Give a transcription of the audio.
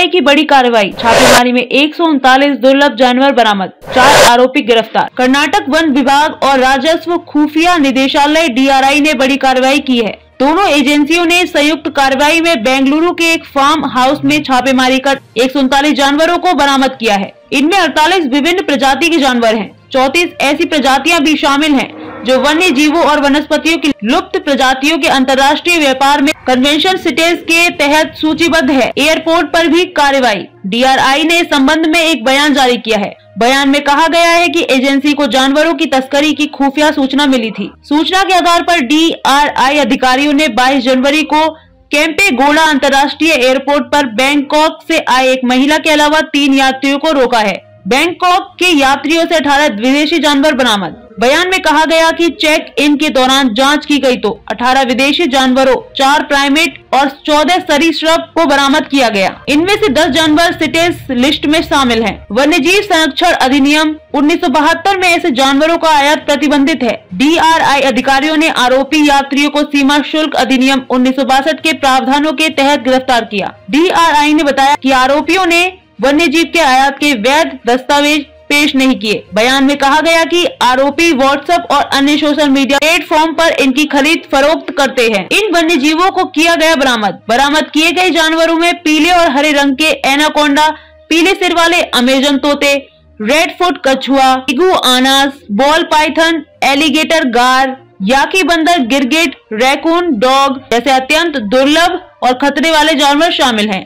DRI की बड़ी कार्रवाई। छापेमारी में एक सौ उनतालीस दुर्लभ जानवर बरामद, चार आरोपी गिरफ़्तार। कर्नाटक वन विभाग और राजस्व खुफिया निदेशालय डीआरआई ने बड़ी कार्रवाई की है। दोनों एजेंसियों ने संयुक्त कार्रवाई में बेंगलुरु के एक फार्म हाउस में छापेमारी कर एक सौ उनतालीस जानवरों को बरामद किया है। इनमें 48 विभिन्न प्रजाति के जानवर हैं। चौतीस ऐसी प्रजातियाँ भी शामिल हैं। जो वन्य जीवों और वनस्पतियों की लुप्त प्रजातियों के अंतर्राष्ट्रीय व्यापार में कन्वेंशन सिटेज के तहत सूचीबद्ध है। एयरपोर्ट पर भी कार्रवाई। डीआरआई ने इस संबंध में एक बयान जारी किया है। बयान में कहा गया है कि एजेंसी को जानवरों की तस्करी की खुफिया सूचना मिली थी। सूचना के आधार पर डीआरआई अधिकारियों ने 22 जनवरी को कैंपे गोला अंतर्राष्ट्रीय एयरपोर्ट पर बैंकॉक से आए एक महिला के अलावा तीन यात्रियों को रोका है। बैंकॉक के यात्रियों से अठारह विदेशी जानवर बरामद। बयान में कहा गया कि चेक इन के दौरान जाँच की गई तो 18 विदेशी जानवरों, चार प्राइमेट और 14 सरीसृप को बरामद किया गया। इनमें से 10 जानवर सिटेज लिस्ट में शामिल हैं। वन्यजीव संरक्षण अधिनियम उन्नीस सौ बहत्तर में ऐसे जानवरों का आयात प्रतिबंधित है। डीआरआई अधिकारियों ने आरोपी यात्रियों को सीमा शुल्क अधिनियम उन्नीस सौ बासठ के प्रावधानों के तहत गिरफ़्तार किया। डीआरआई ने बताया कि आरोपियों ने वन्यजीव के आयात के वैध दस्तावेज़ पेश नहीं किए। बयान में कहा गया कि आरोपी व्हाट्सएप और अन्य सोशल मीडिया प्लेटफॉर्म पर इनकी खरीद फरोख्त करते हैं। इन वन्य जीवों को किया गया बरामद। बरामद किए गए जानवरों में पीले और हरे रंग के एनाकोंडा, पीले सिर वाले अमेजन तोते रेड फुट कछुआ, iguanas ball python alligator gar, याकी बंदर गिरगिट रैकून डॉग जैसे अत्यंत दुर्लभ और खतरे वाले जानवर शामिल हैं।